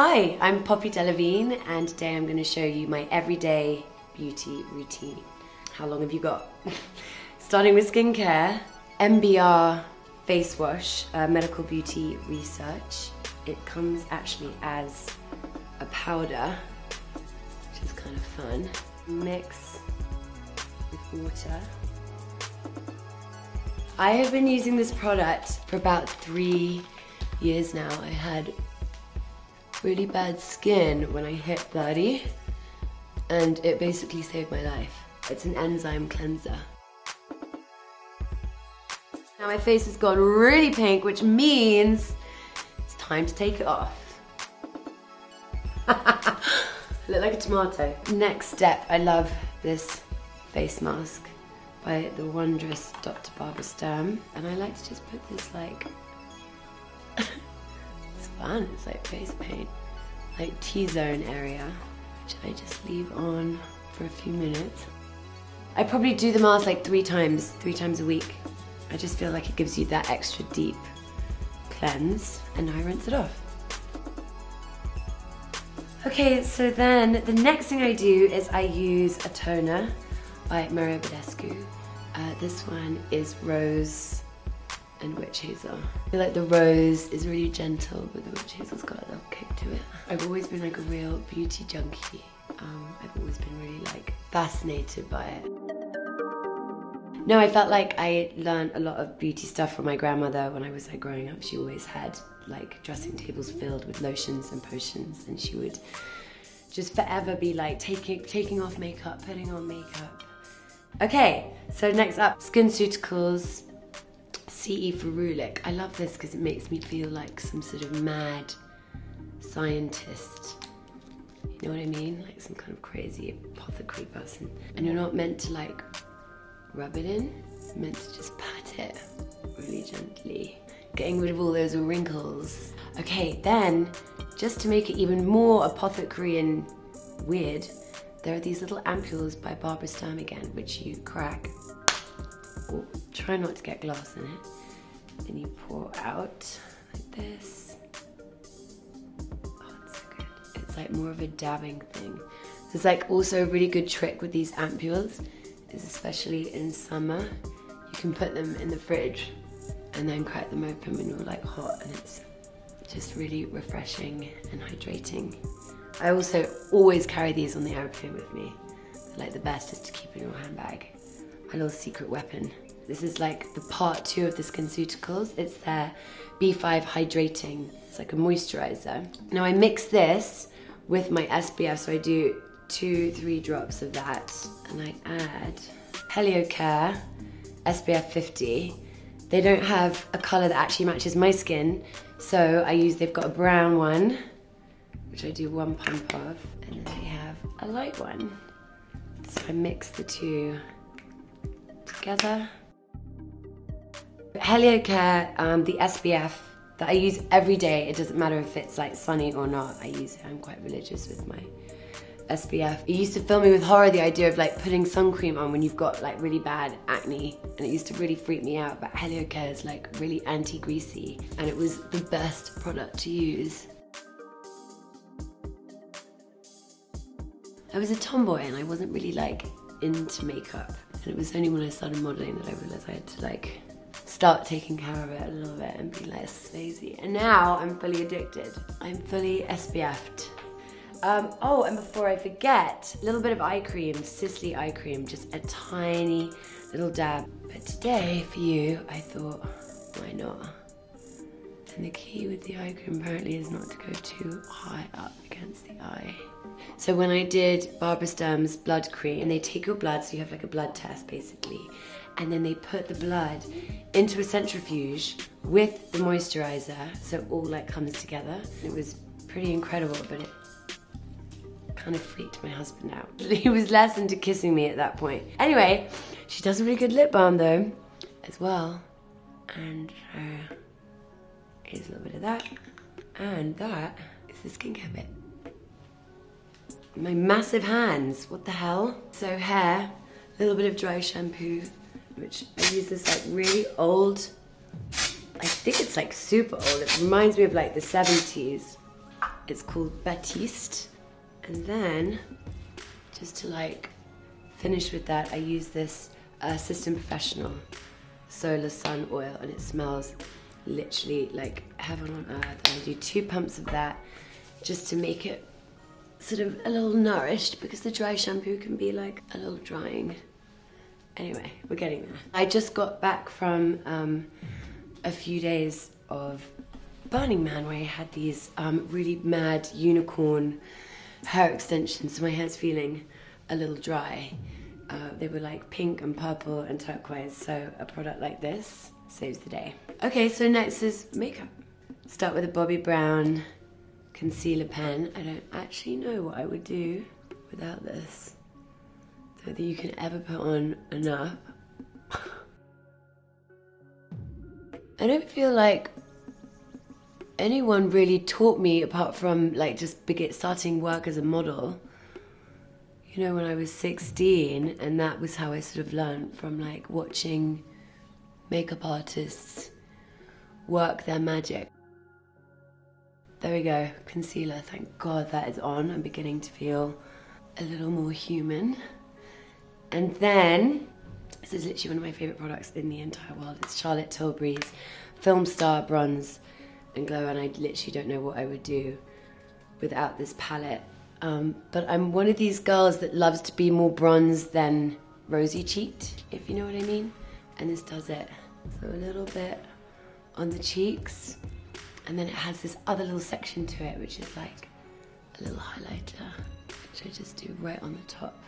Hi, I'm Poppy Delevingne and today I'm going to show you my everyday beauty routine. How long have you got? Starting with skincare, MBR face wash, uh, medical beauty research. It comes actually as a powder, which is kind of fun. Mix with water. I have been using this product for about three years now. I had really bad skin when I hit 30 and it basically saved my life. It's an enzyme cleanser. Now my face has gone really pink, which means it's time to take it off. look like a tomato. Next step, I love this face mask by the wondrous Dr. Barbara Sturm. And I like to just put this like fun. It's like face paint, like T-zone area, which I just leave on for a few minutes. I probably do the mask like three times, three times a week. I just feel like it gives you that extra deep cleanse and I rinse it off. Okay, so then the next thing I do is I use a toner by Mario Badescu. Uh, this one is Rose and witch hazel. I feel like the rose is really gentle, but the witch hazel's got a little kick to it. I've always been like a real beauty junkie. Um, I've always been really like fascinated by it. No, I felt like I learned a lot of beauty stuff from my grandmother when I was like growing up. She always had like dressing tables filled with lotions and potions, and she would just forever be like taking taking off makeup, putting on makeup. Okay, so next up, SkinCeuticals C.E. Ferulic. I love this because it makes me feel like some sort of mad scientist. You know what I mean? Like some kind of crazy apothecary person. And you're not meant to like rub it in. Meant to just pat it really gently. Getting rid of all those wrinkles. Okay, then, just to make it even more apothecary and weird, there are these little ampules by Barbara Sturm again, which you crack try not to get glass in it. Then you pour out like this. Oh, it's so good. It's like more of a dabbing thing. There's like also a really good trick with these ampules is especially in summer, you can put them in the fridge and then crack them open when you're like hot and it's just really refreshing and hydrating. I also always carry these on the airplane with me. like the best is to keep in your handbag my little secret weapon. This is like the part two of the SkinCeuticals. It's their B5 Hydrating. It's like a moisturizer. Now I mix this with my SPF, so I do two, three drops of that, and I add Heliocare SPF 50. They don't have a color that actually matches my skin, so I use, they've got a brown one, which I do one pump of, and then they have a light one. So I mix the two together. Heliocare, um, the SPF that I use every day, it doesn't matter if it's like sunny or not, I use it, I'm quite religious with my SPF. It used to fill me with horror, the idea of like putting sun cream on when you've got like really bad acne, and it used to really freak me out, but Heliocare is like really anti-greasy, and it was the best product to use. I was a tomboy and I wasn't really like into makeup. And it was only when I started modeling that I realized I had to like start taking care of it a little bit and be less lazy. And now I'm fully addicted. I'm fully SPF'd. Um, oh, and before I forget, a little bit of eye cream, Sisley eye cream, just a tiny little dab. But today, for you, I thought, why not? And the key with the eye cream apparently is not to go too high up against the eye. So when I did Barbara Sturm's blood cream, and they take your blood, so you have like a blood test basically, and then they put the blood into a centrifuge with the moisturizer, so all like comes together. It was pretty incredible, but it kind of freaked my husband out. He was less into kissing me at that point. Anyway, she does a really good lip balm though, as well. And uh, here's a little bit of that. And that is the skincare bit my massive hands, what the hell? So hair, a little bit of dry shampoo, which I use this like really old, I think it's like super old. It reminds me of like the 70s. It's called Batiste. And then, just to like finish with that, I use this uh, System Professional Solar Sun Oil and it smells literally like heaven on earth. I do two pumps of that just to make it sort of a little nourished because the dry shampoo can be like a little drying. Anyway, we're getting there. I just got back from um, a few days of Burning Man where I had these um, really mad unicorn hair extensions. So my hair's feeling a little dry. Uh, they were like pink and purple and turquoise. So a product like this saves the day. Okay, so next is makeup. Start with a Bobbi Brown concealer pen. I don't actually know what I would do without this. That you can ever put on enough. I don't feel like anyone really taught me apart from like just begin starting work as a model. You know, when I was 16, and that was how I sort of learned from like watching makeup artists work their magic. There we go, concealer. Thank God that is on. I'm beginning to feel a little more human. And then, this is literally one of my favorite products in the entire world. It's Charlotte Tilbury's Film Star Bronze and Glow, and I literally don't know what I would do without this palette. Um, but I'm one of these girls that loves to be more bronze than rosy cheeked, if you know what I mean. And this does it. So a little bit on the cheeks, and then it has this other little section to it, which is like a little highlighter, which I just do right on the top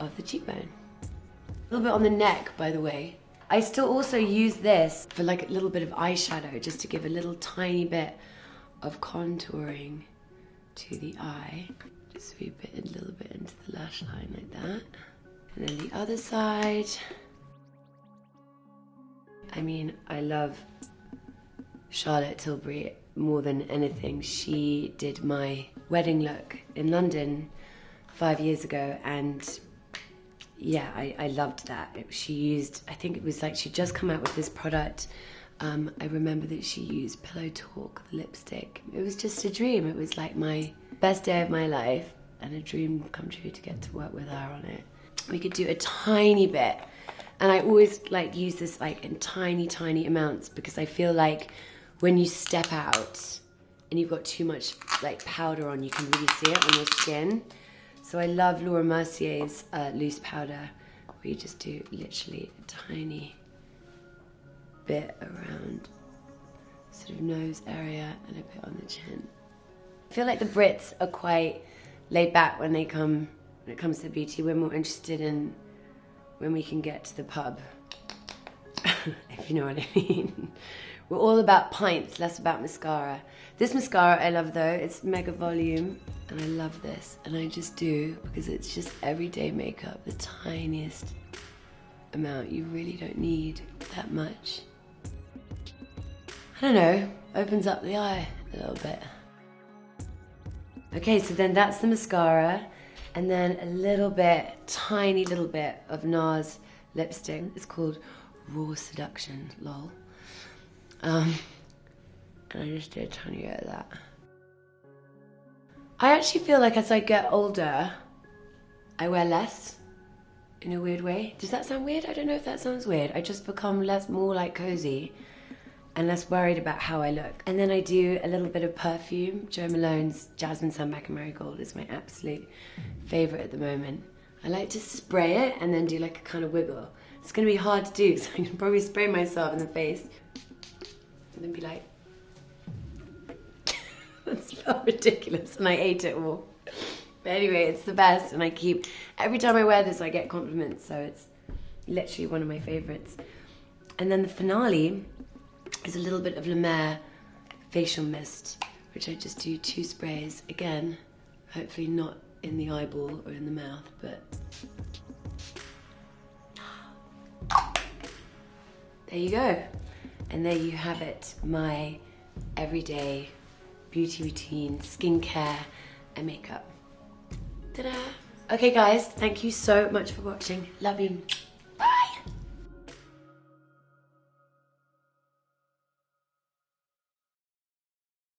of the cheekbone. A little bit on the neck, by the way. I still also use this for like a little bit of eyeshadow, just to give a little tiny bit of contouring to the eye. Just sweep it a little bit into the lash line like that. And then the other side. I mean, I love Charlotte Tilbury more than anything. She did my wedding look in London five years ago, and yeah, I, I loved that. She used, I think it was like she'd just come out with this product. Um, I remember that she used Pillow Talk, the lipstick. It was just a dream. It was like my best day of my life and a dream come true to get to work with her on it. We could do a tiny bit. And I always like use this like in tiny, tiny amounts because I feel like when you step out and you've got too much like powder on, you can really see it on your skin. So I love Laura Mercier's uh, loose powder, where you just do literally a tiny bit around sort of nose area and a bit on the chin. I feel like the Brits are quite laid back when they come when it comes to beauty. We're more interested in when we can get to the pub, if you know what I mean. We're all about pints, less about mascara. This mascara I love though, it's mega volume and I love this and I just do because it's just everyday makeup, the tiniest amount. You really don't need that much. I don't know, opens up the eye a little bit. Okay, so then that's the mascara and then a little bit, tiny little bit of NARS lipstick. It's called Raw Seduction, lol. Um, and I just did a tiny bit of that. I actually feel like as I get older, I wear less in a weird way. Does that sound weird? I don't know if that sounds weird. I just become less, more like cozy and less worried about how I look. And then I do a little bit of perfume. Jo Malone's Jasmine Sambac and Marigold is my absolute favorite at the moment. I like to spray it and then do like a kind of wiggle. It's gonna be hard to do, so I can probably spray myself in the face and then be like, ridiculous, and I ate it all. But anyway, it's the best, and I keep, every time I wear this, I get compliments, so it's literally one of my favorites. And then the finale is a little bit of La Mer facial mist, which I just do two sprays. Again, hopefully not in the eyeball or in the mouth, but there you go. And there you have it, my everyday beauty routine, skincare, and makeup. Ta-da! Okay guys, thank you so much for watching. Love you.